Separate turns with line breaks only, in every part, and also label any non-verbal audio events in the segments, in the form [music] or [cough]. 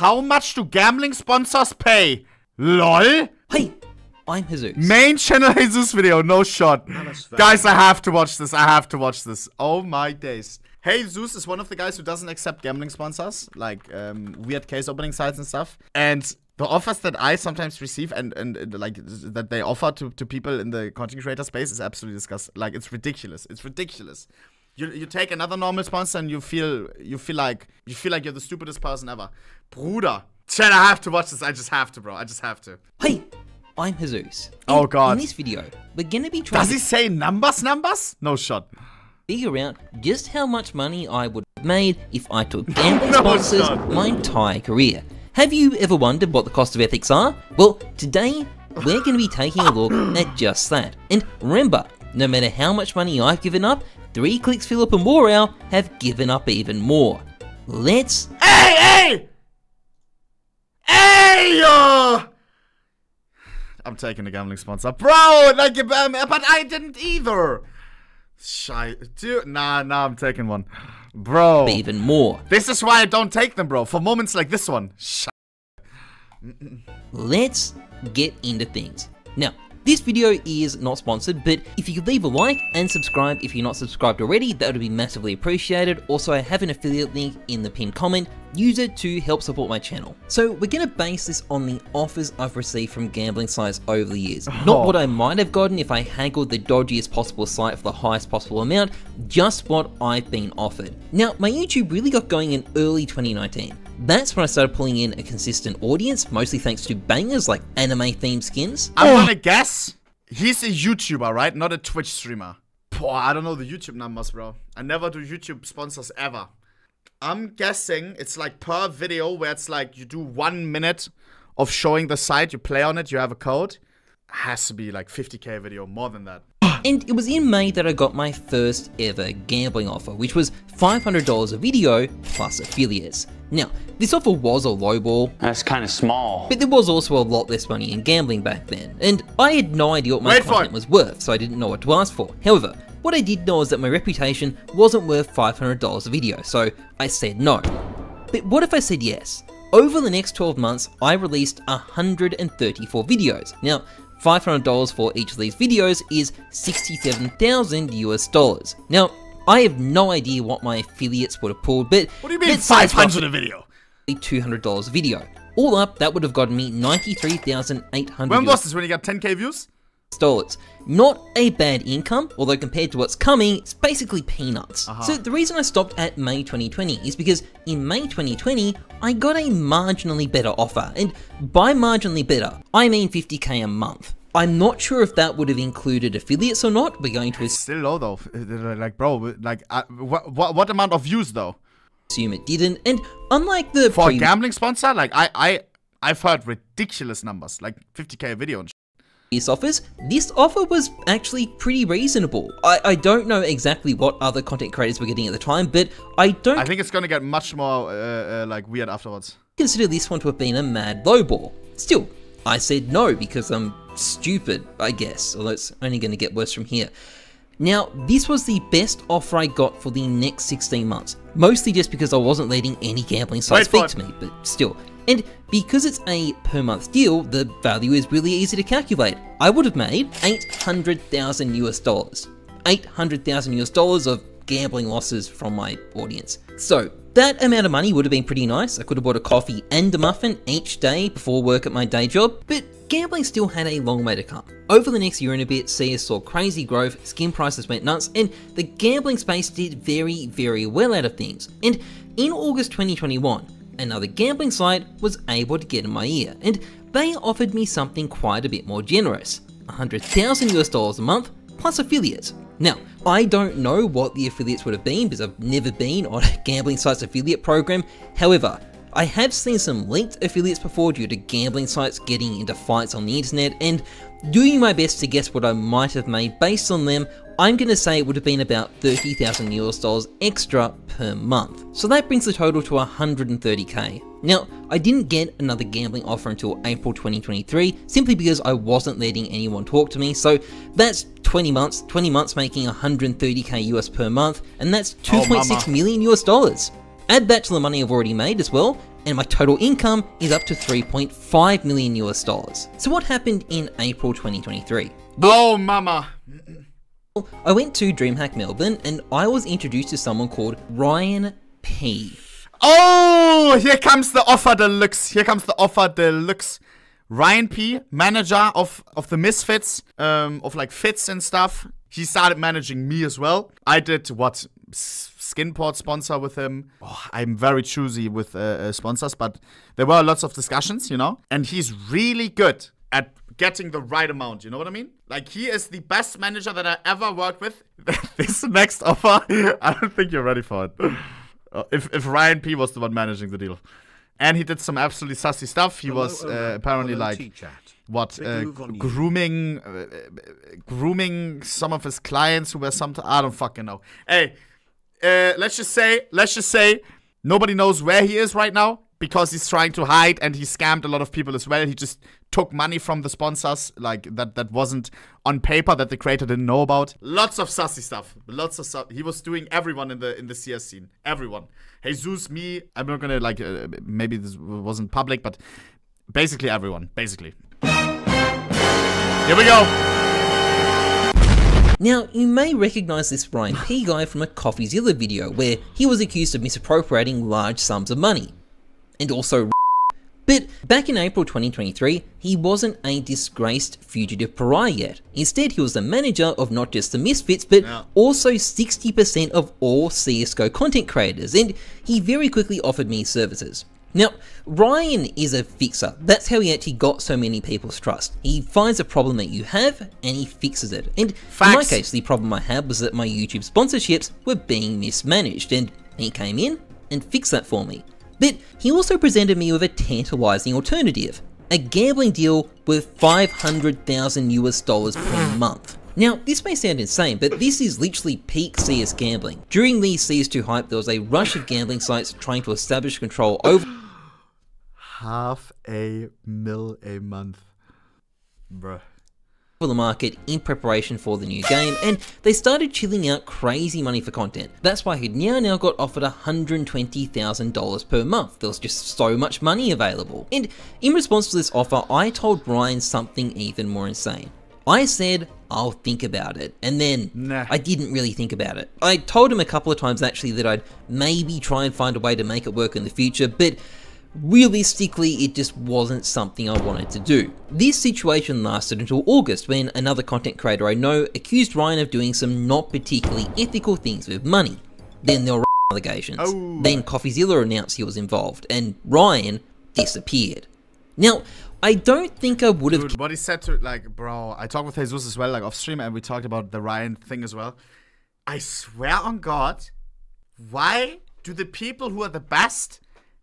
How much do gambling sponsors pay? LOL?
Hey, I'm Heyzeus.
Main channel Heyzeus video, no shot. Guys, I have to watch this. I have to watch this. Oh my days. Heyzeus is one of the guys who doesn't accept gambling sponsors, like um, weird case opening sites and stuff. And the offers that I sometimes receive and, and, and like that they offer to, to people in the content creator space is absolutely disgusting. Like it's ridiculous. It's ridiculous. You, you take another normal sponsor and you feel you feel like you feel like you're the stupidest person ever. Bruder. Chat, I have to watch this. I just have to, bro. I just have to.
Hey, I'm Heyzeus.
Oh, God.
In this video, we're gonna be trying
Does
to
he say numbers, numbers? No shot.
figure out just how much money I would have made if I took [laughs] gambling
No,
sponsors
not.
my entire career. Have you ever wondered what the cost of ethics are? Well, today we're going to be taking a look [coughs] at just that. And remember, no matter how much money I've given up, 3kliksphilip and Warowl have given up even more. Let's
Hey, hey! Hey, uh! I'm taking the gambling sponsor. Bro, like, um, but I didn't either. Shy. Dude, nah, nah, I'm taking one. Bro.
even more.
This is why I don't take them, bro. For moments like this one. Sh
let's get into things. Now, this video is not sponsored, but if you could leave a like and subscribe if you're not subscribed already, that would be massively appreciated. Also, I have an affiliate link in the pinned comment. Use it to help support my channel. So we're gonna base this on the offers I've received from gambling sites over the years. Oh. Not
Oh.
what I might have gotten if I haggled the dodgiest possible site for the highest possible amount, just what I've been offered. Now, my YouTube really got going in early 2019. That's when I started pulling in a consistent audience, mostly thanks to bangers like anime themed skins.
I'm gonna oh. guess he's a YouTuber, right? Not a Twitch streamer. Boah, I don't know the YouTube numbers, bro. I never do YouTube sponsors ever. I'm guessing it's like per video where it's like you do one minute of showing the site, you play on it, you have a code. Has to be like 50k video, more than that. [gasps]
And it was in May that I got my first ever gambling offer, which was $500 a video plus affiliates. Now, this offer was a low lowball,
That's kind of small.
but there was also a lot less money in gambling back then, and I had no idea what my
Wait
content was worth, so I didn't know what to ask for. However, what I did know is that my reputation wasn't worth $500 a video, so I said no. But what if I said yes? Over the next 12 months, I released 134 videos. Now, $500 for each of these videos is 67,000 US dollars. Now, I have no idea what my affiliates would have pulled, but
What do you mean
it's
500 a video?
roughly $200 a video. All up, that would have gotten me 93,800
When was this? When you got 10k views?
dollars. Not a bad income, although compared to what's coming, it's basically peanuts. Uh-huh. So the reason I stopped at May 2020 is because in May 2020, I got a marginally better offer, and by marginally better, I mean 50k a month. I'm not sure if that would have included affiliates or not. We're going to
Still low though. Like, bro, like, uh, what, what, what amount of views though?
assume it didn't. And unlike the
For a gambling sponsor, like, I, I, I've heard ridiculous numbers, like 50k a video and
previous offers, this offer was actually pretty reasonable. I, I don't know exactly what other content creators were getting at the time, but I don't
I think it's gonna get much more uh, uh, like weird afterwards.
consider this one to have been a mad lowball. Still, I said no because I'm stupid, I guess, although it's only going to get worse from here. Now, this was the best offer I got for the next 16 months, mostly just because I wasn't letting any gambling sites speak to me, but still. And because it's a per month deal, the value is really easy to calculate. I would have made 800,000 US dollars. 800,000 US dollars of gambling losses from my audience. So, that amount of money would have been pretty nice. I could have bought a coffee and a muffin each day before work at my day job, but gambling still had a long way to come. Over the next year and a bit, CS saw crazy growth, skin prices went nuts, and the gambling space did very, very well out of things. And in August 2021, another gambling site was able to get in my ear, and they offered me something quite a bit more generous 100,000 US dollars a month plus affiliates. Now, I don't know what the affiliates would have been because I've never been on a gambling site's affiliate program. However, I have seen some linked affiliates before due to gambling sites getting into fights on the internet, and doing my best to guess what I might have made based on them, I'm going to say it would have been about 30,000 US dollars extra per month. So that brings the total to 130k. Now, I didn't get another gambling offer until April 2023, simply because I wasn't letting anyone talk to me, so that's 20 months, 20 months making 130k US per month, and that's
Oh,
2.6
mama.
million US dollars. Add that to the money I've already made as well, and my total income is up to 3.5 million US dollars. So what happened in April 2023?
Oh, mama.
I went to DreamHack Melbourne and I was introduced to someone called Ryan P.
Oh, here comes the offer deluxe. Here comes the offer deluxe. Ryan P, manager of of the Misfits, um, of like fits and stuff. He started managing me as well. I did what Skinport sponsor with him. Oh, I'm very choosy with uh, uh, sponsors, but there were lots of discussions, you know. And he's really good at getting the right amount. You know what I mean? Like he is the best manager that I ever worked with. [laughs] this next offer, [laughs] I don't think you're ready for it. Uh, if if Ryan P was the one managing the deal, and he did some absolutely sussy stuff. He Hello, was uh, apparently like what uh, grooming, uh, grooming some of his clients who were some. I don't fucking know. Hey, uh, let's just say, let's just say, nobody knows where he is right now because he's trying to hide and he scammed a lot of people as well. He just took money from the sponsors, like that that wasn't on paper that the creator didn't know about. Lots of sussy stuff. Lots of stuff. He was doing everyone in the in the CS scene. Everyone. Heyzeus, me. I'm not gonna like. Uh, maybe this wasn't public, but basically everyone. Basically. Here we go.
Now, you may recognise this Ryan P guy from a CoffeeZilla video where he was accused of misappropriating large sums of money and also but back in April 2023, he wasn't a disgraced fugitive pariah yet. Instead, he was the manager of not just the Misfits, but yeah. also 60% of all CSGO content creators, and he very quickly offered me services. Now, Ryan is a fixer. That's how he actually got so many people's trust. He finds a problem that you have and he fixes it. And Facts. in my case, the problem I had was that my YouTube sponsorships were being mismanaged, and he came in and fixed that for me. But he also presented me with a tantalizing alternative, a gambling deal worth 500,000 US dollars per month. Now, this may sound insane, but this is literally peak CS gambling. During the CS2 hype, there was a rush of gambling sites trying to establish control over
half a mil a month. Bruh
for the market in preparation for the new game, and they started chilling out crazy money for content. That's why he'd now now got offered $120,000 per month. There was just so much money available. And in response to this offer, I told Brian something even more insane. I said, I'll think about it. And then nah. I didn't really think about it. I told him a couple of times actually that I'd maybe try and find a way to make it work in the future, but Realistically, it just wasn't something I wanted to do. This situation lasted until August when another content creator I know accused Ryan of doing some not particularly ethical things with money. Then there were allegations. Oh. Then CoffeeZilla announced he was involved, and Ryan disappeared. Now, I don't think I would have.
Dude, what he said to like, bro, I talked with Heyzeus as well, like off stream, and we talked about the Ryan thing as well. I swear on God, why do the people who are the best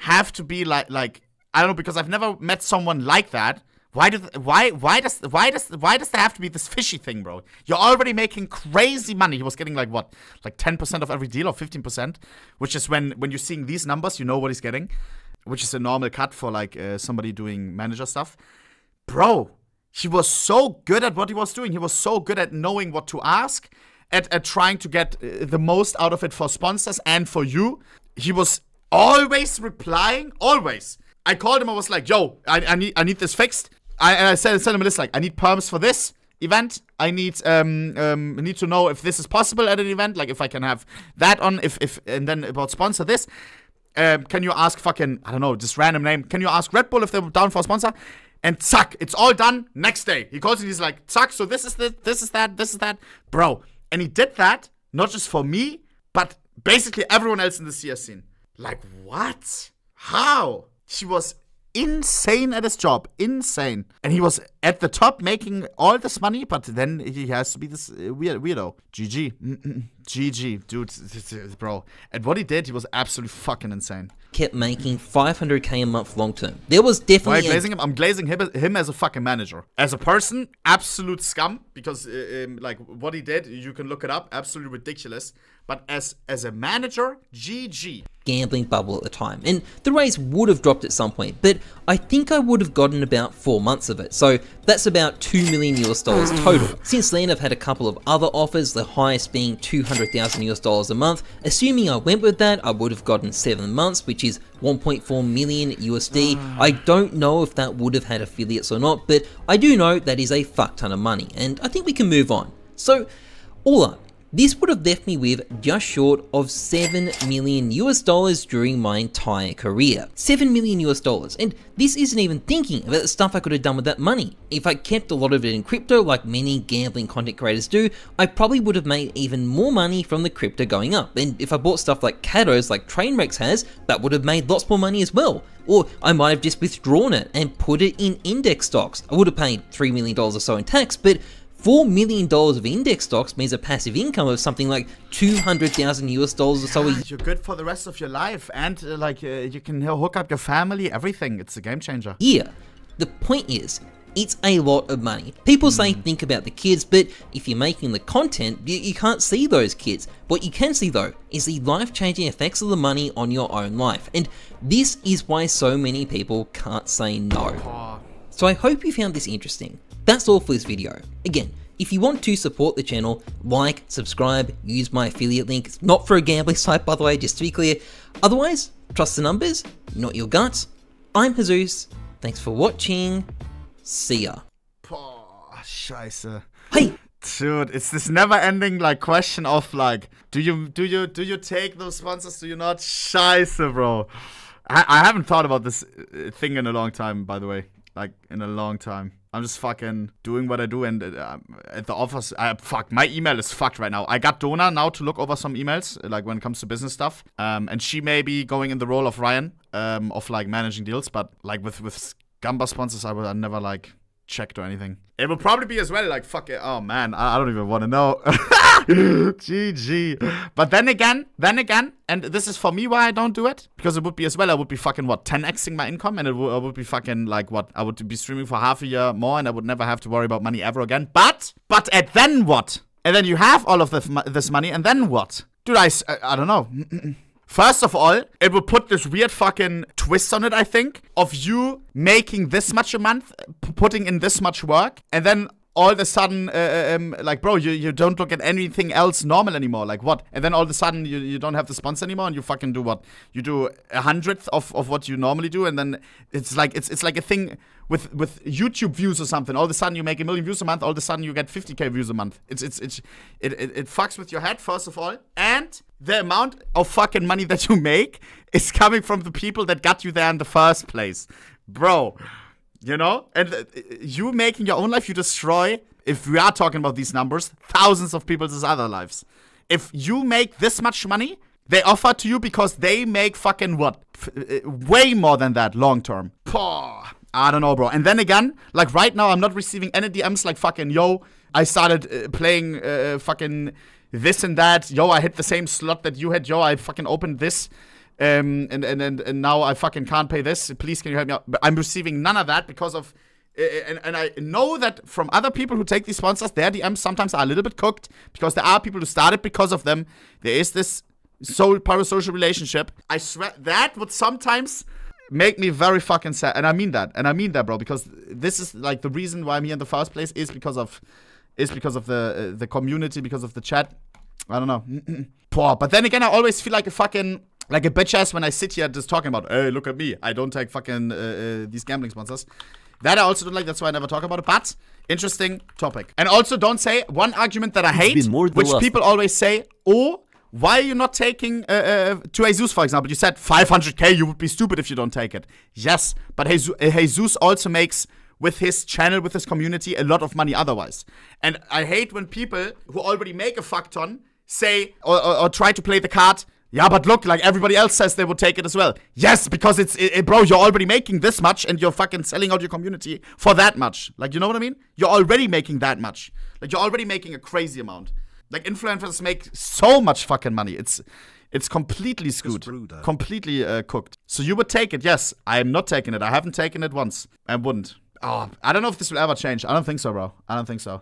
have to be like like I don't know because I've never met someone like that. Why do why why does why does why does there have to be this fishy thing, bro? You're already making crazy money. He was getting like what, like ten percent of every deal or fifteen percent, which is when when you're seeing these numbers, you know what he's getting, which is a normal cut for like uh, somebody doing manager stuff. Bro, he was so good at what he was doing. He was so good at knowing what to ask, at at trying to get uh, the most out of it for sponsors and for you. He was always replying, always. I called him. I was like, "Yo, I, I need I need this fixed." I, I said sent him a list like, "I need perms for this event. I need um um need to know if this is possible at an event. Like if I can have that on. If if and then about sponsor this. Um, can you ask fucking I don't know just random name? Can you ask Red Bull if they're down for a sponsor? And zack, it's all done. Next day, he calls and he's like, zack. So this is the this is that this is that, bro. And he did that not just for me, but basically everyone else in the CS scene. Like, what? How? He was insane at his job. Insane. And he was at the top making all this money, but then he has to be this uh, weird weirdo. GG. Mm-mm. GG. Dude, bro. And what he did, he was absolutely fucking insane.
Kept making 500k a month long term. There was definitely.
Why glazing him? I'm glazing him, him as a fucking manager. As a person, absolute scum, because uh, um, like what he did, you can look it up, absolutely ridiculous. But as as a manager, GG.
Gambling bubble at the time, and the raise would have dropped at some point, but I think I would have gotten about four months of it, so that's about 2 million US dollars total. Since then, I've had a couple of other offers, the highest being 200,000 US dollars a month. Assuming I went with that, I would have gotten 7 months, which is 1.4 million USD. Ah. I don't know if that would have had affiliates or not, but I do know that is a fuck ton of money, and I think we can move on. So, all up, this would have left me with just short of 7 million US dollars during my entire career. 7 million US dollars, and this isn't even thinking about the stuff I could have done with that money. If I kept a lot of it in crypto like many gambling content creators do, I probably would have made even more money from the crypto going up. And if I bought stuff like Katos like Trainwrecks has, that would have made lots more money as well. Or I might have just withdrawn it and put it in index stocks. I would have paid $3 million or so in tax, but $4 million of index stocks means a passive income of something like 200,000 US dollars or so a
You're good for the rest of your life, and uh, like uh, you can hook up your family, everything. It's a game changer.
year. The point is, it's a lot of money. People say think about the kids, but if you're making the content, you, you can't see those kids. What you can see though is the life changing effects of the money on your own life. And this is why so many people can't say no. So I hope you found this interesting. That's all for this video. Again, if you want to support the channel, like, subscribe, use my affiliate link. It's not for a gambling [laughs] site, by the way, just to be clear. Otherwise, trust the numbers, not your guts. I'm Heyzeus. Thanks for watching. See ya.
oh, scheiße.
Hey,
Dude, it's this never-ending like question of like, do you do you do you take those sponsors? Do you not? Scheiße, bro. I, I haven't thought about this uh, thing in a long time. By the way, like in a long time. I'm just fucking doing what I do, and uh, at the office, I, fuck, my email is fucked right now. I got Donna now to look over some emails, like when it comes to business stuff, um, and she may be going in the role of Ryan, um, of like managing deals, but like with with Gamba sponsors, I will I never like checked or anything. It will probably be as well like fuck it. Oh man, I, I don't even want to know. [laughs] GG. But then again, then again, and this is for me why I don't do it because it would be as well. I would be fucking what 10xing my income, and it would, I would be fucking like what I would be streaming for half a year more, and I would never have to worry about money ever again. But but at then what? And then you have all of the, this money, and then what? Dude, I- I don't know. First of all, it will put this weird fucking twist on it, I think, of you making this much a month, putting in this much work, and then all of a sudden, uh, um, like, bro, you, you don't look at anything else normal anymore. Like, what? And then all of a sudden, you, you don't have the sponsor anymore, and you fucking do what? You do a hundredth of, of what you normally do, and then it's like it's it's like a thing with with YouTube views or something. All of a sudden, you make a million views a month. All of a sudden, you get 50k views a month. It's it's it's it, it, it fucks with your head first of all, and the amount of fucking money that you make is coming from the people that got you there in the first place, bro. You know, and uh, you making your own life, you destroy. If we are talking about these numbers, thousands of people's other lives. If you make this much money, they offer to you because they make fucking what? Uh, way more than that long term. I don't know, bro. And then again, like right now, I'm not receiving any DMs like fucking yo. I started uh, playing uh, fucking this and that. Yo, I hit the same slot that you had. Yo, I fucking opened this. Um, and, and, and, and now I fucking can't pay this. Please, can you help me out? But I'm receiving none of that because of. uh, And, and I know that from other people who take these sponsors, their DMs sometimes are a little bit cooked because there are people who started because of them. There is this so parasocial relationship. I swear that would sometimes make me very fucking sad. And I mean that. And I mean that, bro, because this is like the reason why I'm here in the first place is because of is because of the uh, the community, because of the chat. I don't know. [clears throat] Poor. But then again, I always feel like a fucking like a bitch ass when I sit here just talking about, hey, look at me. I don't take fucking uh, uh, these gambling sponsors. That I also don't like. That's why I never talk about it. But interesting topic. And also, don't say one argument that I hate, which people always say. Oh, why are you not taking uh, uh, to Heyzeus, for example? You said 500k. You would be stupid if you don't take it. Yes, but Heyzeus, uh, Heyzeus also makes with his channel, with his community, a lot of money otherwise. And I hate when people who already make a fuck ton say or, or, or try to play the card. Yeah, but look, like everybody else says they would take it as well. Yes, because it's, it, it- bro, you're already making this much and you're fucking selling out your community for that much. Like, you know what I mean? You're already making that much. Like, you're already making a crazy amount. Like, influencers make so much fucking money. It's, it's completely screwed, completely uh, cooked. So you would take it? Yes, I am not taking it. I haven't taken it once. I wouldn't. Oh, I don't know if this will ever change. I don't think so, bro. I don't think so.